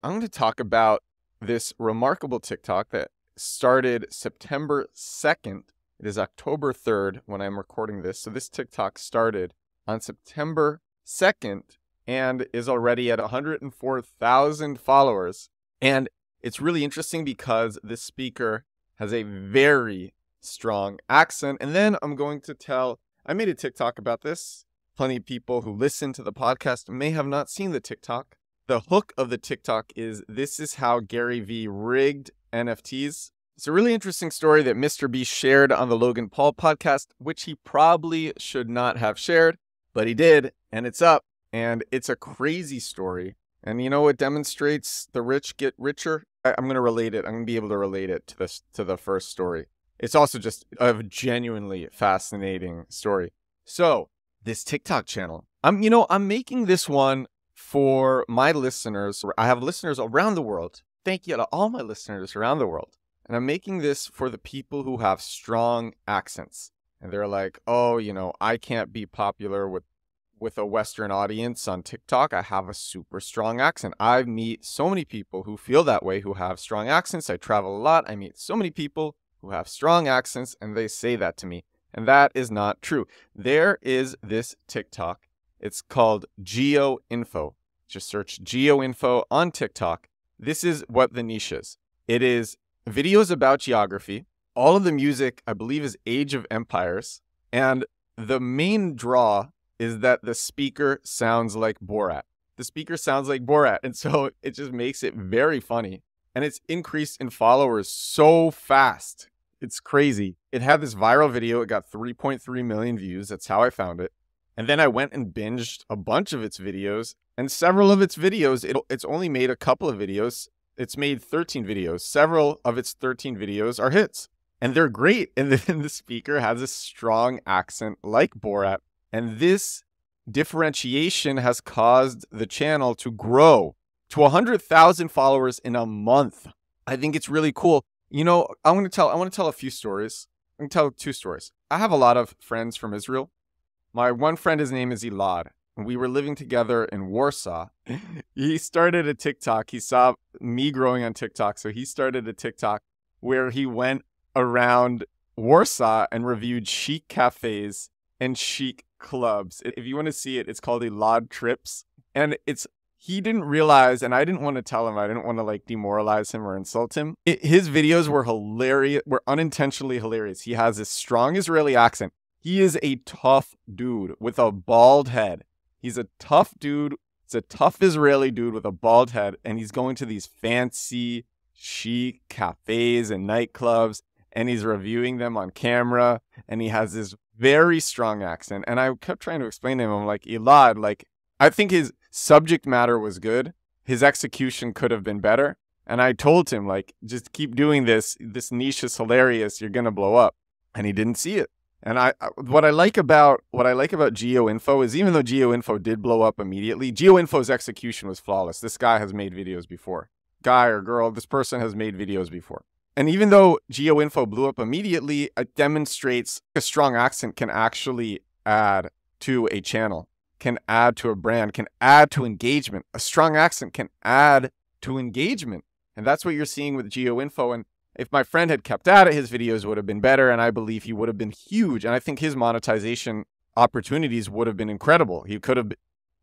I'm going to talk about this remarkable TikTok that started September 2nd. It is October 3rd when I'm recording this. So this TikTok started on September 2nd and is already at 104,000 followers. And it's really interesting because this speaker has a very strong accent. And then I'm going to tell, I made a TikTok about this. Plenty of people who listen to the podcast may have not seen the TikTok. The hook of the TikTok is this is how Gary Vee rigged NFTs. It's a really interesting story that Mr. B shared on the Logan Paul podcast, which he probably should not have shared, but he did, and it's up. And it's a crazy story. And you know what demonstrates the rich get richer? I, am going to relate it. I'm going to be able to relate it to this to the first story. It's also just a genuinely fascinating story. So, this TikTok channel. I'm you know, I'm making this one for my listeners. I have listeners around the world. Thank you to all my listeners around the world. And I'm making this for the people who have strong accents. And they're like, "Oh, you know, I can't be popular with with a Western audience on TikTok. I have a super strong accent. I meet so many people who feel that way, who have strong accents. I travel a lot. I meet so many people who have strong accents, and they say that to me. And that is not true. There is this TikTok it's called Geo Info. Just search Geo Info on TikTok. This is what the niche is. It is videos about geography. All of the music, I believe, is Age of Empires. And the main draw is that the speaker sounds like Borat. The speaker sounds like Borat. And so it just makes it very funny. And it's increased in followers so fast. It's crazy. It had this viral video. It got 3.3 million views. That's how I found it. And then I went and binged a bunch of its videos, and several of its videos, it, it's only made a couple of videos. It's made 13 videos. Several of its 13 videos are hits, and they're great. And then the speaker has a strong accent like Borat. And this differentiation has caused the channel to grow to 100,000 followers in a month. I think it's really cool. You know, I want to tell I want to tell a few stories. I'm going to tell two stories. I have a lot of friends from Israel my one friend, his name is Elad, and we were living together in Warsaw. he started a TikTok. He saw me growing on TikTok, so he started a TikTok where he went around Warsaw and reviewed chic cafes and chic clubs. If you want to see it, it's called Elad Trips, and it's he didn't realize, and I didn't want to tell him. I didn't want to like demoralize him or insult him. It, his videos were hilarious, were unintentionally hilarious. He has this strong Israeli accent. He is a tough dude with a bald head. He's a tough dude. He's a tough Israeli dude with a bald head, and he's going to these fancy, chic cafes and nightclubs, and he's reviewing them on camera, and he has this very strong accent. And I kept trying to explain to him, I'm like, Elad, like, I think his subject matter was good. His execution could have been better. And I told him, like, just keep doing this. This niche is hilarious. You're going to blow up. And he didn't see it. And I, what I like about what I like about GeoInfo is even though GeoInfo did blow up immediately, GeoInfo's execution was flawless. This guy has made videos before. Guy or girl, this person has made videos before. And even though GeoInfo blew up immediately, it demonstrates a strong accent can actually add to a channel, can add to a brand, can add to engagement. A strong accent can add to engagement. And that's what you're seeing with GeoInfo. And if my friend had kept at it, his videos would have been better, and I believe he would have been huge. And I think his monetization opportunities would have been incredible. He could have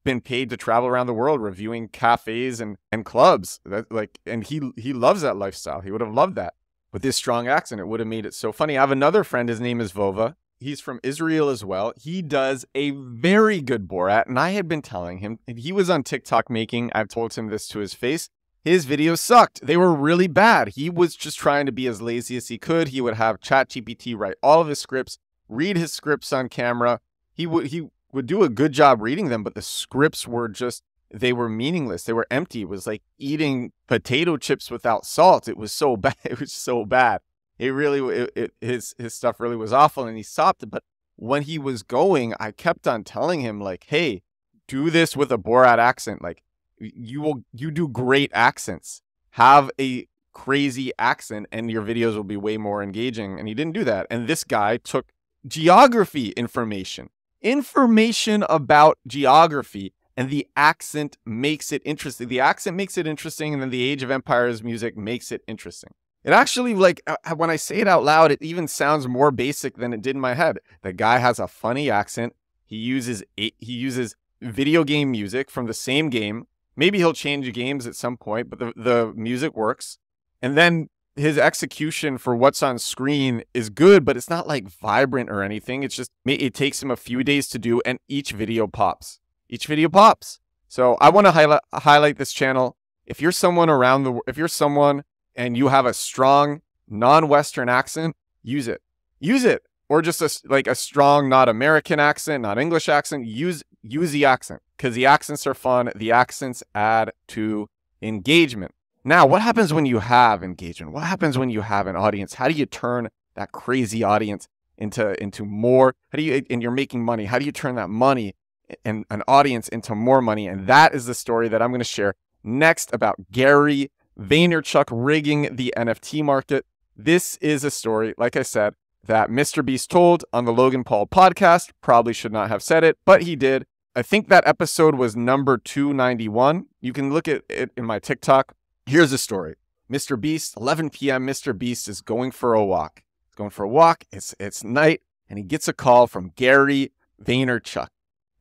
been paid to travel around the world reviewing cafes and, and clubs. That like and he he loves that lifestyle. He would have loved that. With his strong accent, it would have made it so funny. I have another friend, his name is Vova. He's from Israel as well. He does a very good Borat, and I had been telling him, and he was on TikTok making, I've told him this to his face, his videos sucked. They were really bad. He was just trying to be as lazy as he could. He would have ChatGPT write all of his scripts, read his scripts on camera. He would he would do a good job reading them, but the scripts were just they were meaningless. They were empty. It was like eating potato chips without salt. It was so bad. It was so bad. It really it, it, his his stuff really was awful, and he stopped it. But when he was going, I kept on telling him like, "Hey, do this with a Borat accent. Like, you will you do great accents. Have a crazy accent and your videos will be way more engaging and he didn't do that. And this guy took geography information, information about geography and the accent makes it interesting. The accent makes it interesting, and then the Age of Empires music makes it interesting. It actually, like, uh, uh, when I say it out loud, it even sounds more basic than it did in my head. The guy has a funny accent. He uses he uses video game music from the same game. Maybe he'll change games at some point, but the, the music works. And then his execution for what's on screen is good, but it's not like vibrant or anything. It's just it takes him a few days to do, and each video pops. Each video pops. So I want to highlight highlight this channel. If you're someone around the, if you're someone and you have a strong non-Western accent, use it. Use it, or just a, like a strong not American accent, not English accent. Use use the accent because the accents are fun. The accents add to engagement. Now, what happens when you have engagement? What happens when you have an audience? How do you turn that crazy audience into into more? How do you and you're making money? How do you turn that money and an audience into more money? And that is the story that I'm going to share next about Gary Vaynerchuk rigging the NFT market. This is a story, like I said, that Mr. Beast told on the Logan Paul podcast. Probably should not have said it, but he did. I think that episode was number 291. You can look at it in my TikTok. Here's the story. Mr. Beast, 11 p.m. Mr. Beast is going for a walk. He's going for a walk. It's it's night, and he gets a call from Gary Vaynerchuk.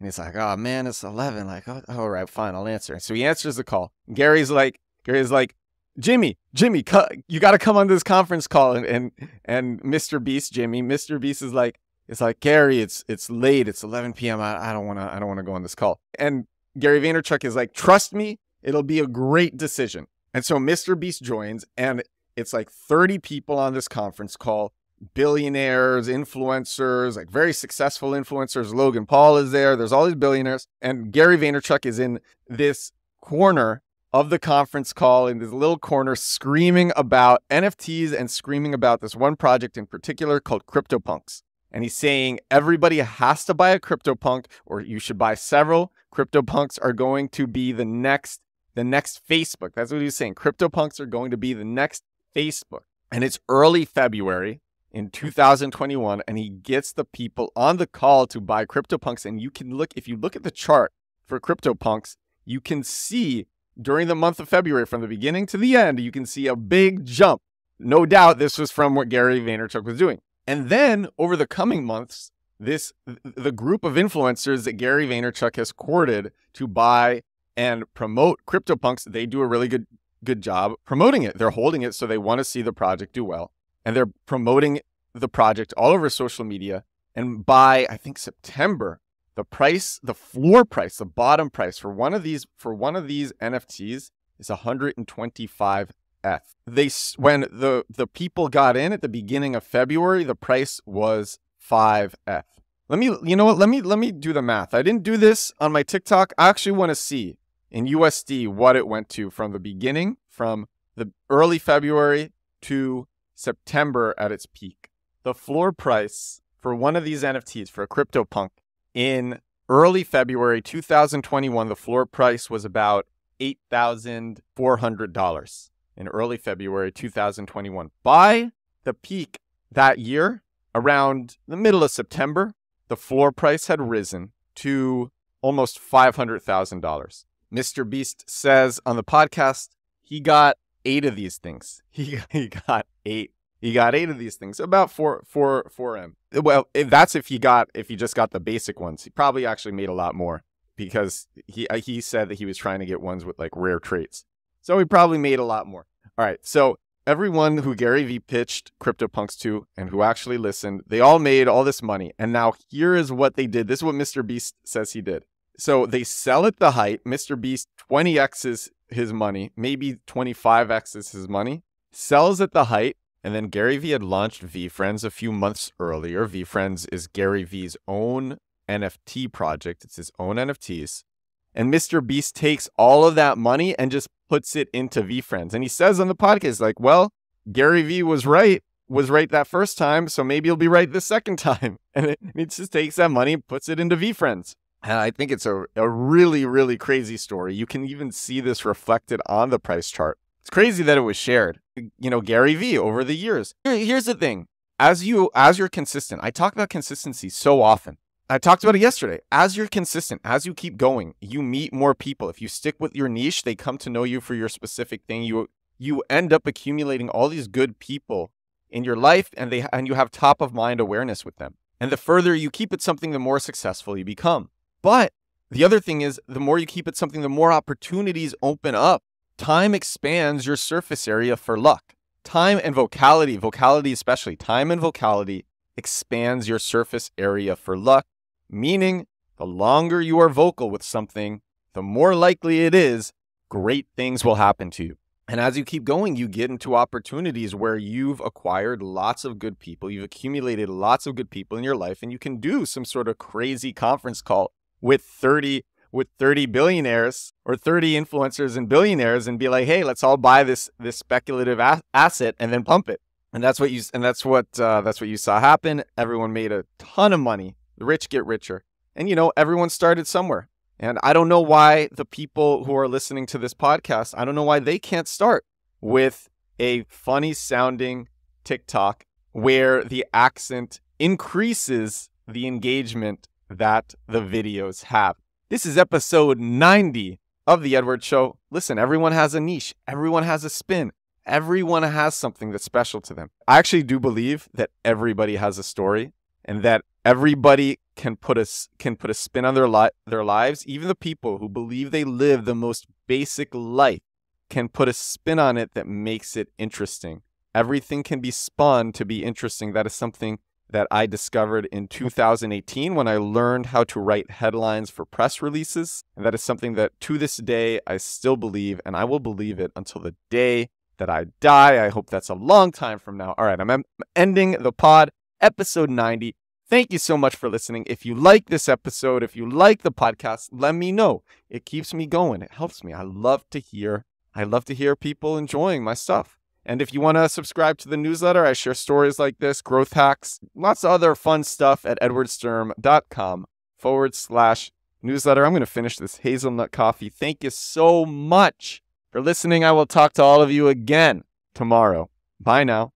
And he's like, "Oh man, it's 11." Like, oh, all right, fine, I'll answer. So he answers the call. Gary's like, Gary's like, Jimmy, Jimmy, you got to come on this conference call. And, and and Mr. Beast, Jimmy, Mr. Beast is like, it's like Gary, it's it's late. It's 11 p.m. I, I don't want to I don't want to go on this call. And Gary Vaynerchuk is like, trust me, it'll be a great decision. And so Mr. Beast joins, and it's like 30 people on this conference call billionaires, influencers, like very successful influencers. Logan Paul is there. There's all these billionaires. And Gary Vaynerchuk is in this corner of the conference call in this little corner screaming about NFTs and screaming about this one project in particular called CryptoPunks. And he's saying everybody has to buy a CryptoPunk or you should buy several. CryptoPunks are going to be the next the next Facebook. That's what he's saying. CryptoPunks are going to be the next Facebook. And it's early February in 2021 and he gets the people on the call to buy CryptoPunks and you can look if you look at the chart for CryptoPunks, you can see during the month of February from the beginning to the end, you can see a big jump. No doubt this was from what Gary Vaynerchuk was doing. And then over the coming months, this the group of influencers that Gary Vaynerchuk has courted to buy and promote CryptoPunks, they do a really good good job promoting it. They're holding it so they want to see the project do well. And they're promoting the project all over social media. And by I think September, the price, the floor price, the bottom price for one of these for one of these NFTs is 125 ETH. They when the the people got in at the beginning of February, the price was 5 ETH. Let me you know what? Let me let me do the math. I didn't do this on my TikTok. I actually want to see in USD what it went to from the beginning, from the early February to September at its peak. The floor price for one of these NFTs for a CryptoPunk in early February 2021, the floor price was about $8,400 in early February 2021. By the peak that year, around the middle of September, the floor price had risen to almost $500,000. Mr. Beast says on the podcast he got eight of these things. He he got eight. He got eight of these things, about four four four M. Well, if that's if he got if he just got the basic ones. He probably actually made a lot more because he uh, he said that he was trying to get ones with like rare traits. So he probably made a lot more. All right, so everyone who Gary Vee pitched CryptoPunks to and who actually listened, they all made all this money. And now here is what they did. This is what Mr. Beast says he did. So they sell at the height. Mr. Beast 20x's his money, maybe 25x's his money, sells at the height. And then Gary Vee had launched VeeFriends a few months earlier. VeeFriends is Gary Vee's own NFT project, it's his own NFTs. And Mr. Beast takes all of that money and just puts it into VeeFriends. And he says on the podcast, like, well, Gary Vee was right, was right that first time, so maybe he'll be right the second time. And it, it just takes that money and puts it into VeeFriends. And I think it's a, a really, really crazy story. You can even see this reflected on the price chart. It's crazy that it was shared. You know, Gary Vee over the years. Here's the thing. As you as you're consistent, I talk about consistency so often. I talked about it yesterday. As you're consistent, as you keep going, you meet more people. If you stick with your niche, they come to know you for your specific thing. You you end up accumulating all these good people in your life and they and you have top of mind awareness with them. And the further you keep it something, the more successful you become. But the other thing is the more you keep it something, the more opportunities open up. Time expands your surface area for luck. Time and vocality, vocality especially, time and vocality expands your surface area for luck, meaning the longer you are vocal with something, the more likely it is great things will happen to you. And as you keep going, you get into opportunities where you've acquired lots of good people, you've accumulated lots of good people in your life, and you can do some sort of crazy conference call with 30 with 30 billionaires or 30 influencers and billionaires and be like, "Hey, let's all buy this this speculative a- asset and then pump it." And that's what you and that's what uh, that's what you saw happen. Everyone made a ton of money. The rich get richer, and you know everyone started somewhere. And I don't know why the people who are listening to this podcast, I don't know why they can't start with a funny sounding TikTok where the accent increases the engagement that the videos have. This is episode 90 of The Edward Show. Listen, everyone has a niche, everyone has a spin, everyone has something that's special to them. I actually do believe that everybody has a story and that everybody can put a can put a spin on their li- their lives. Even the people who believe they live the most basic life can put a spin on it that makes it interesting. Everything can be spun to be interesting. That is something that I discovered in 2018 when I learned how to write headlines for press releases. And that is something that to this day I still believe, and I will believe it until the day that I die. I hope that's a long time from now. All right, I'm ending the pod, episode 90. Thank you so much for listening. If you like this episode, if you like the podcast, let me know. It keeps me going. It helps me. I love to hear I love to hear people enjoying my stuff. And if you want to subscribe to the newsletter, I share stories like this, growth hacks, lots of other fun stuff at edwardsturm.com forward slash newsletter. I'm going to finish this hazelnut coffee. Thank you so much for listening. I will talk to all of you again tomorrow. Bye now.